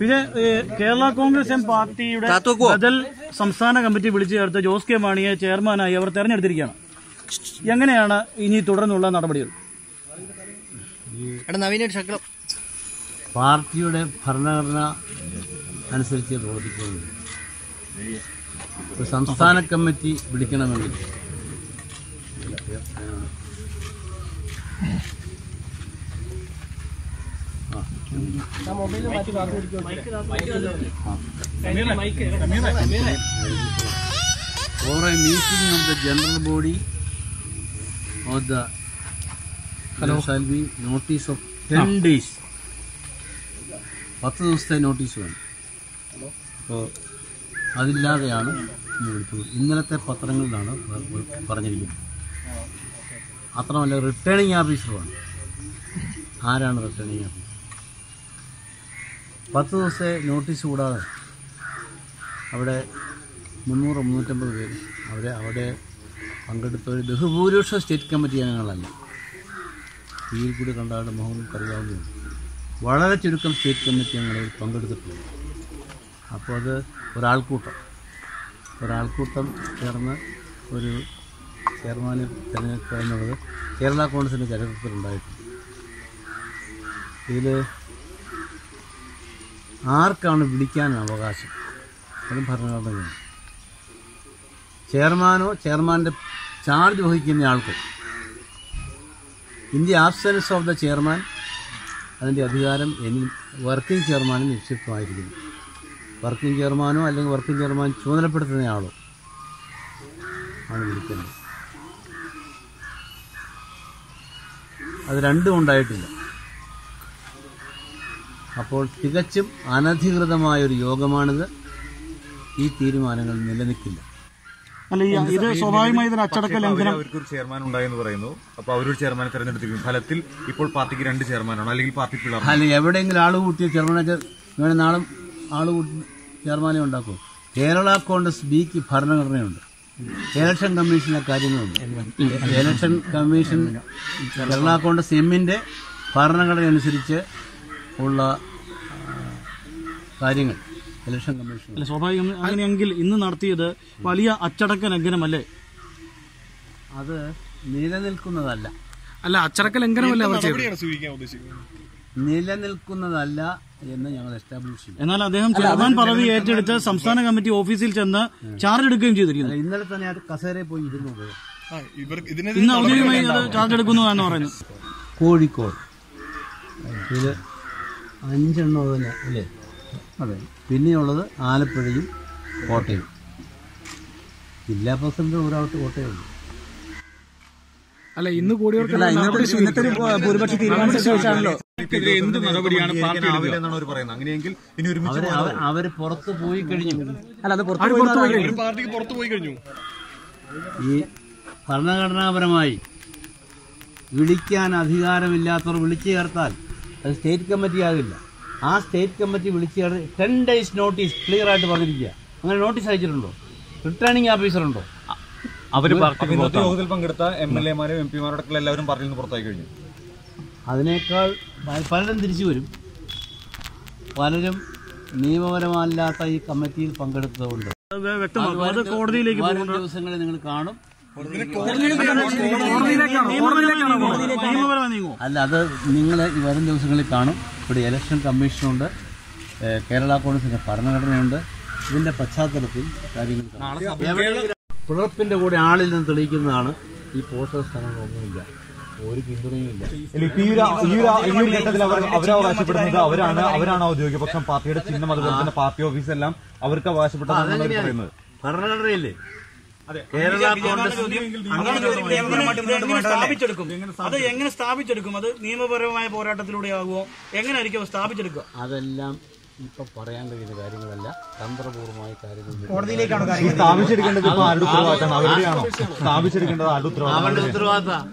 പിന്നെ കേരള കോൺഗ്രസ് എം പാർട്ടിയുടെ ബദൽ സംസ്ഥാന കമ്മിറ്റി വിളിച്ചു ചേർത്ത് ജോസ് കെ മാണിയെ ചെയർമാനായി അവർ തെരഞ്ഞെടുത്തിരിക്കുകയാണ്. എങ്ങനെയാണ് ഇനി തുടർന്നുള്ള നടപടികൾ? പാർട്ടിയുടെ ഭരണഘടന അനുസരിച്ച് പ്രവർത്തിക്കുന്നത് സംസ്ഥാന കമ്മിറ്റി വിളിക്കണമെങ്കിൽ. For a meeting of the general body of the there shall be notice of 10 days. പത്ത് ദിവസത്തെ നോട്ടീസ് വേണം. അപ്പോൾ അതില്ലാതെയാണ് ഇന്നലത്തെ പത്രങ്ങളിലാണ് പറഞ്ഞിരിക്കുന്നത്. അത്രമല്ല റിട്ടേണിംഗ് ഓഫീസറുമാണ് ആരാണ് റിട്ടേണിംഗ് ഓഫീസർ പത്ത് ദിവസത്തെ നോട്ടീസ് കൂടാതെ അവിടെ മുന്നൂറ് മുന്നൂറ്റമ്പത് പേര് അവരെ അവിടെ പങ്കെടുത്ത ഒരു ബഹുഭൂരിപക്ഷ സ്റ്റേറ്റ് കമ്മിറ്റി അംഗങ്ങളല്ല. ഈ കൂടി കണ്ടാട് മുഖം അറിയാവുന്നതാണ്. വളരെ ചുരുക്കം സ്റ്റേറ്റ് കമ്മിറ്റി അംഗങ്ങളിൽ പങ്കെടുത്തിട്ടുണ്ട്. അപ്പോൾ അത് ഒരാൾക്കൂട്ടം. ഒരാൾക്കൂട്ടം ചേർന്ന് ഒരു ചെയർമാനെ തിരഞ്ഞെടുക്കുക എന്നുള്ളത് കേരള കോൺഗ്രസിന്റെ ചരിത്രത്തിലുണ്ടായിട്ടുണ്ട്. ഇതിൽ ആർക്കാണ് വിളിക്കാൻ അവകാശം? അതും ഭരണഘടനയാണ് ചെയർമാനോ ചെയർമാന്റെ ചാർജ് വഹിക്കുന്ന ആൾക്കോ? In the absence of the chairman അതിന്റെ അധികാരം എനി വർക്കിംഗ് ചെയർമാനും നിക്ഷിപ്തമായിരിക്കുന്നു. വർക്കിംഗ് ചെയർമാനോ അല്ലെങ്കിൽ വർക്കിംഗ് ചെയർമാൻ ചുമതലപ്പെടുത്തുന്നയാളോ ആണ് വിളിക്കുന്നത്. അത് രണ്ടും ഉണ്ടായിട്ടില്ല. അപ്പോൾ തികച്ചും അനധികൃതമായ ഒരു യോഗമാണിത്. ഈ തീരുമാനങ്ങൾ നിലനിൽക്കില്ല. അല്ല ഈ ഇത് സ്വാഭാവികമായി ഇതിന് അച്ചടക്ക ലംഘനം അവർക്കൊരു ചെയർമാൻ ഉണ്ടായെന്ന് പറയുന്നു. അപ്പൊ അവരൊരു ചെയർമാനെ തെരഞ്ഞെടുത്തിരിക്കുന്നു. ഫലത്തിൽ ഇപ്പോൾ പാർട്ടിക്ക് രണ്ട് ചെയർമാനാണ്. അല്ലെങ്കിൽ പാർട്ടി പിള്ളേർ അല്ല എവിടെയെങ്കിലും ആൾ കൂട്ടിയ ചെയർമാനൊക്കെ ഇങ്ങനെ നാളെ ആൾ കൂട്ടി ചെയർമാനെ ഉണ്ടാക്കും. കേരള കോൺഗ്രസ് ബിക്ക് ഭരണഘടനയുണ്ട്. ഇലക്ഷൻ കമ്മീഷന്റെ കാര്യങ്ങളുണ്ട്. ഇലക്ഷൻ കമ്മീഷൻ കേരള കോൺഗ്രസ് എമ്മിന്റെ ഭരണഘടന അനുസരിച്ച് ഉള്ള കാര്യങ്ങൾ. ഇലക്ഷൻ കമ്മീഷൻ അല്ല സ്വാഭാവികം അങ്ങനെയെങ്കിൽ ഇന്ന് നടത്തിയത് വലിയ അച്ചടക്ക ലംഘനമല്ലേ? അത് നിലനിൽക്കുന്നതല്ല. അല്ല അച്ചടക്ക ലംഘനമല്ല നിലനിൽക്കുന്നതല്ല എന്ന് ഞങ്ങൾ എസ്റ്റാബ്ലിഷ് ചെയ്യും എന്നാൽ അദ്ദേഹം ചെയർമാൻ പദവി ഏറ്റെടുത്ത് സംസ്ഥാന കമ്മിറ്റി ഓഫീസിൽ ചെന്ന് ചാർജ് എടുക്കുകയും ചെയ്തിരിക്കുന്നു. ഇന്നലെ തന്നെ അത് കസേരയിൽ പോയി ഇരുന്നു. പോയത് ഇന്ന് ഔദ്യോഗികമായി ചാർജ് എടുക്കുന്നു എന്നാണ് പറയുന്നത് കോഴിക്കോട്. ഇത് അഞ്ചെണ്ണം തന്നെ അല്ലേ? അതെ. പിന്നെയുള്ളത് ആലപ്പുഴയും കോട്ടയം. ജില്ലാ പ്രസിഡന്റ് ഒരാൾക്ക് കോട്ടയമുണ്ട് അല്ല ഇന്ന് കൂടി അവർ പുറത്തു പുറത്ത് പോയി കഴിഞ്ഞു. അല്ല അത് പുറത്തു പോയി ഈ ഭരണഘടനാപരമായി വിളിക്കാൻ അധികാരമില്ലാത്തവർ വിളിച്ചു ചേർത്താൽ അത് സ്റ്റേറ്റ് കമ്മിറ്റി ആകില്ല. ആ സ്റ്റേറ്റ് കമ്മിറ്റി വിളിച്ച് ടെൻ ഡേയ്സ് നോട്ടീസ് ക്ലിയർ ആയിട്ട് പറഞ്ഞിരിക്കുക. അങ്ങനെ നോട്ടീസ് അയച്ചിട്ടുണ്ടോ? റിട്ടേണിംഗ് ഓഫീസറുണ്ടോ അവർ ഇന്നത്തെ യോഗത്തിൽ പങ്കെടുത്ത എം എൽ എമാരും എം പിമാരോടൊക്കെ എല്ലാവരും പാർട്ടിയിൽ നിന്ന് പുറത്തായി കഴിഞ്ഞു. അതിനേക്കാൾ പലരും തിരിച്ചു വരും. പലരും നിയമപരമല്ലാത്ത ഈ കമ്മിറ്റിയിൽ പങ്കെടുത്തതുകൊണ്ട്. അത് വ്യക്തമാക്കും. അത് കോടതിയിലേക്ക് വരും ദിവസങ്ങളിൽ നിങ്ങൾ കാണും. അല്ല അത് നിങ്ങൾ ഈ വരും ദിവസങ്ങളിൽ കാണും. ഇവിടെ ഇലക്ഷൻ കമ്മീഷനുണ്ട് കേരള കോൺഗ്രസിന്റെ ഭരണഘടനയുണ്ട്. ഇതിന്റെ പശ്ചാത്തലത്തിൽ കാര്യങ്ങൾ പിളർപ്പിന്റെ കൂടെ ആളിൽ നിന്ന് തെളിയിക്കുന്നതാണ് ഈ പോസ്റ്റർ സ്ഥലങ്ങളൊന്നുമില്ല ഒരു പിന്തുണയുമില്ല ഈ ഒരു ഘട്ടത്തിൽ അവർ അവരവകാശപ്പെടുന്നത് അവരാണ് അവരാണ് ഔദ്യോഗിക പക്ഷം പാർട്ടിയുടെ ചിഹ്നം അതുപോലെ തന്നെ പാർട്ടി ഓഫീസ് എല്ലാം അവർക്ക് പറയുന്നത്. ഭരണഘടനയില്ലേ? കേരള സ്ഥാപിച്ചെടുക്കും? അത് എങ്ങനെ സ്ഥാപിച്ചെടുക്കും? അത് നിയമപരമായ പോരാട്ടത്തിലൂടെ ആകുമോ? എങ്ങനെയായിരിക്കും സ്ഥാപിച്ചെടുക്കുക? അതെല്ലാം ഇപ്പൊ പറയാൻ കഴിയുന്ന കാര്യങ്ങളല്ല. തന്ത്രപൂർവമായ കാര്യങ്ങൾ കോടതിയിലേക്കാണ് സ്ഥാപിച്ചെടുക്കേണ്ടത് ഇപ്പൊ ആരുടെ ഉത്തരവാദിത്തമാണ്? അവരുടെയാണോ സ്ഥാപിച്ചെടുക്കേണ്ടത് ആരുടെ ഉത്തരവാദിത്തം.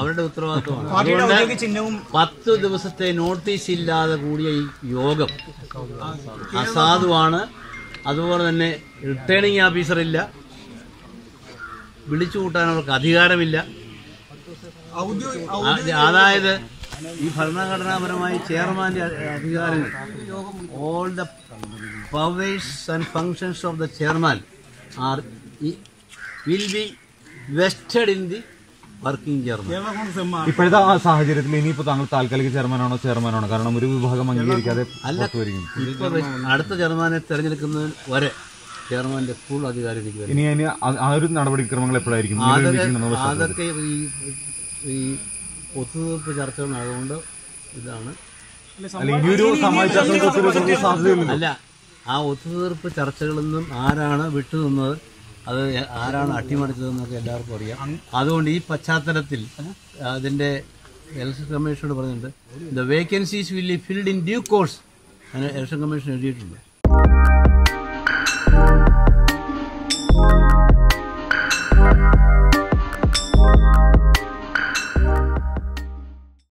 അവരുടെ ഉത്തരവാദിത്വമാണ് ചിഹ്നവും പത്ത് ദിവസത്തെ നോട്ടീസ് ഇല്ലാതെ കൂടിയ ഈ യോഗം അസാധുവാണ്. അതുപോലെ തന്നെ റിട്ടേണിംഗ് ഓഫീസർ ഇല്ല. വിളിച്ചു കൂട്ടാൻ അവർക്ക് അധികാരമില്ല. അതായത് ഈ ഭരണഘടനാപരമായി ചെയർമാന്റെ അധികാരങ്ങൾ all the powers and functions of the chairman are will be vested in the working chairman ഇപ്പോഴത്തെ ആ സാഹചര്യത്തിൽ ഇനിയിപ്പോ താങ്കൾ താൽക്കാലിക ചെയർമാനാണോ ചെയർമാനാണോ? കാരണം ഒരു വിഭാഗം അംഗീകരിക്കാതെ അല്ല അടുത്ത ചെയർമാനെ തെരഞ്ഞെടുക്കുന്നത് വരെ. ചെയർമാന്റെ ഫുൾ അധികാരം ഇനി അതിന് ആ- ഒരു നടപടിക്രമങ്ങൾ എപ്പോഴായിരിക്കും? അതൊക്കെ ഈ ഈ ഒത്തുതീർപ്പ് ചർച്ചകളായതുകൊണ്ട് ഇതാണ്. അല്ല ആ ഒത്തുതീർപ്പ് ചർച്ചകളിൽ നിന്നും ആരാണ് വിട്ടുനിന്നത്? അത് ആരാണ് അട്ടിമറിച്ചതെന്നൊക്കെ എല്ലാവർക്കും അറിയാം. അതുകൊണ്ട് ഈ പശ്ചാത്തലത്തിൽ അതിന്റെ ഇലക്ഷൻ കമ്മീഷനോട് പറഞ്ഞിട്ടുണ്ട് the vacancies will filled in due course അങ്ങനെ ഇലക്ഷൻ കമ്മീഷൻ എഴുതിയിട്ടുണ്ട്.